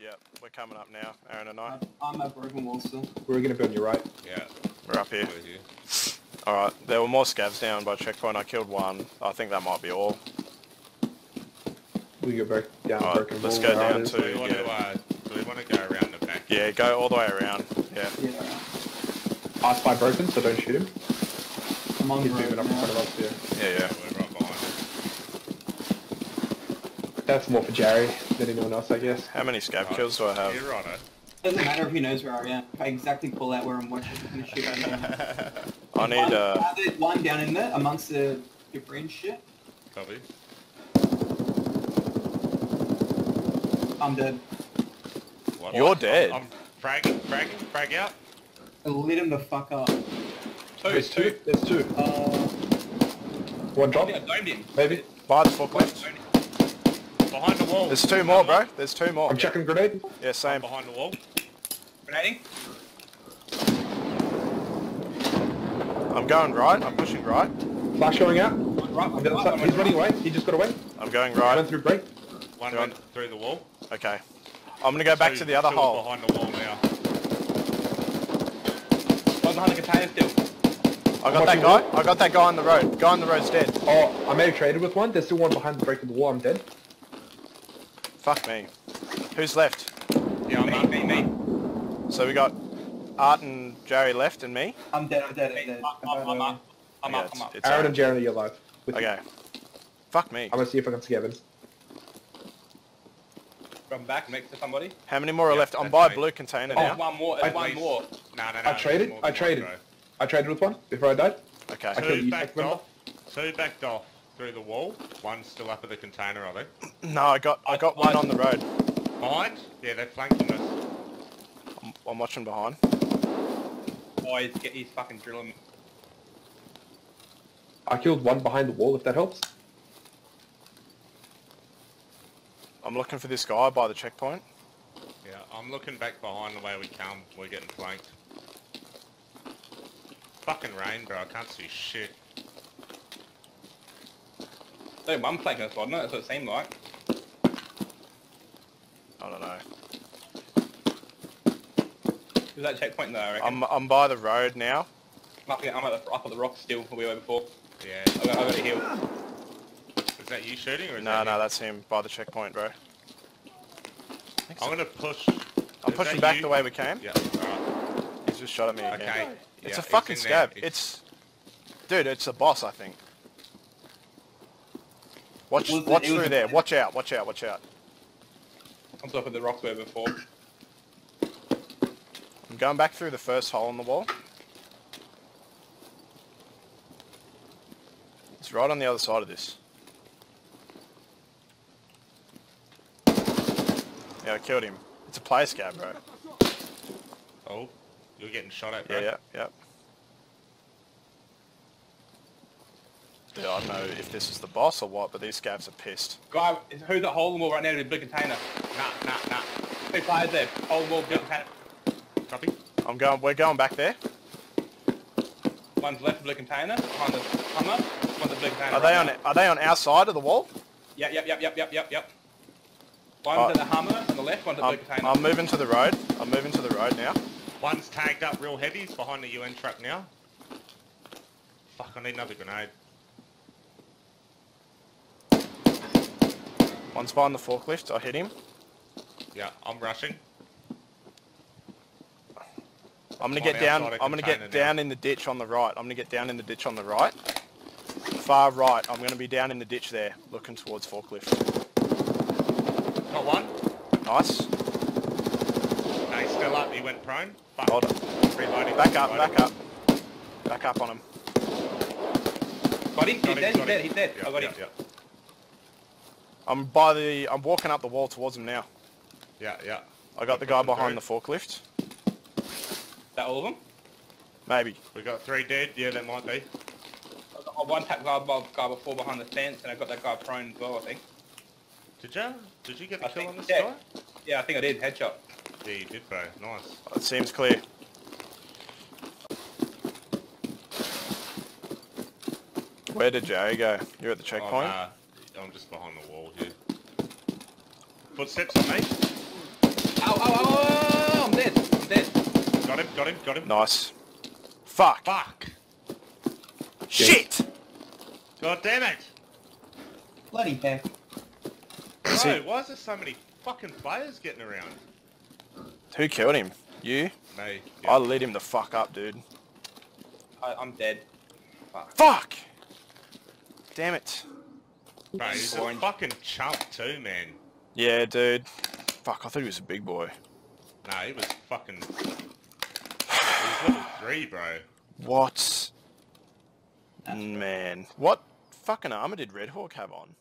Yeah, we're coming up now, Aaron and I. I'm- I'm at broken wall still. We're gonna be on your right. Yeah. We're up here. Over here. Alright, there were more scavs down by checkpoint. I killed one. I think that might be all. We go back down Alright, broken let's go down to- Do we want to, yeah. uh, do we want to go around the back? Yeah, go all the way around. Yeah. Yeah. I spy broken, so don't shoot him. I'm on the He's moving road up in now. front of us. Yeah. Yeah, yeah. We're right behind it. That's more for Jerry than anyone else, I guess. How many scav kills do I have? You're right, it. Doesn't matter if he knows where I am. If I exactly pull out where I'm watching, he's gonna shoot me down. I need, One- uh... There's one down in there amongst the debris and shit. Copy. I'm dead. What? You're dead. I'm, I'm fragging, fragging, frag out. I lit him the fuck up. Two, There's two. There's two. Uh, One drop. Yeah, domed him. Maybe. By the forklift. Behind the wall. There's two more, bro. There's two more. I'm checking grenade. Yeah, same. Behind the wall. Grenading. I'm going right. I'm pushing right. Flash going out. One right, I'm one the right, side. one He's right. running away. He just got away. I'm going Went right. through break. One on. went through the wall. Okay. I'm gonna go back Two- to the other two hole. behind the wall now. One behind the container still. I got that guy. I got that guy on the road. Guy on the road's dead. Oh, I may have traded with one. There's still one behind the break of the wall. I'm dead. Fuck me. Who's left? Yeah, I'm Me, me, me. So we got Art and Jerry left and me. I'm dead. I'm dead. I'm dead. I'm up, I'm up. I'm Yeah, up, I'm up. it's Aaron Aaron. and Jeremy are alive. With you. Okay. Fuck me. I'm gonna see if I can scav him. From back next to somebody. How many more are Yeah, left? I'm by me. blue container Oh, now. one more, I- one more. No, no, no. I traded. more I traded. I traded with one before I died. Okay. I Two you, backed remember? off. Two backed off through the wall. One's still up at the container, are they? No, I got I got one on the road. Behind? Yeah, they're flanking us. I'm, I'm watching behind. Oh, he's, get, he's fucking drilling. I killed one behind the wall. If that helps. I'm looking for this guy by the checkpoint. Yeah, I'm looking back behind the way we come. We're getting flanked. Fucking rain, bro. I can't see shit. So one flanking us, wasn't it? That's what it seemed like. I don't know. Is that checkpoint though, I reckon? I'm I'm by the road now. I'm up, I'm at the, up at the rock still, where we were before. Yeah. I got, I got a heal. Is that you shooting or is No, that no, him? that's him by the checkpoint, bro. I'm gonna push. I'm Is pushing back you? the way we came. Yeah. Alright. He's just shot at me again. Okay. It's Yeah, a fucking in there. scav. It's, dude, it's a boss, I think. Watch, Was watch it through there. Watch out, watch out, watch out. I'm up at the rock where we were before. I'm going back through the first hole in the wall. It's right on the other side of this. Yeah, I killed him. It's a play scav, bro. Oh, you're getting shot at, bro. Yeah, yeah, yeah. Dude, I don't know if this is the boss or what, but these scavs are pissed. Guy, who's that hole in the wall right now to the big container? Nah, nah, nah. Two players there. Hole in the wall, blue container. Copy. I'm going. We're going back there. One's left of the blue container, behind the Hummer. One's the blue container. Are they right on? now. Are they on our side of the wall? Yep, yep, yep, yep, yep, yep, yep. One's Oh. at the Hummer on the left, one's at the I'm, blue container. I'm moving to the road. I'm moving to the road now. One's tagged up real heavy. He's behind the UN truck now. Fuck, I need another grenade. One's behind the forklift. I hit him. Yeah, I'm rushing. I'm gonna On get down. I'm gonna container get now. down in the ditch on the right. I'm gonna get down in the ditch on the right. Far right. I'm gonna be down in the ditch there, looking towards forklift. Got one. Nice. No, he's still up. He went prone. Fuck. Hold on. Reloading. Back up. reloading. Back up. Back up on him. Got him, he's Got him, dead, he's dead, he's dead. Yeah, I got yeah, him. yeah. I'm by the. I'm walking up the wall towards him now. Yeah, yeah. I got the guy behind the forklift. That all of them? Maybe. We got three dead. Yeah, that might be. I got one tap guy, guy before behind the fence, and I got that guy prone as well, I think. Did you? Did you get the I kill think- on this yeah. guy? Yeah, I think I did, headshot. Yeah, you did, bro. Nice. It seems clear. Where did Jay go? You're at the oh, checkpoint. Oh, nah, I'm just behind the wall here. Footsteps on me. Ow, ow, ow, I'm dead. I'm dead. Got him, got him, got him. Nice. Fuck. Fuck. Shit! God damn it! Bloody heck. Bro, why is there so many fucking players getting around? Who killed him? You? Me. Yeah. I lit him the fuck up, dude. I, am dead. Fuck. fuck! Damn it. Bro, he's a fucking chump too, man. Yeah, dude. Fuck, I thought he was a big boy. Nah, he was fucking... He was level 3, bro. What? That's Man. What fucking armor did Red Hawk have on?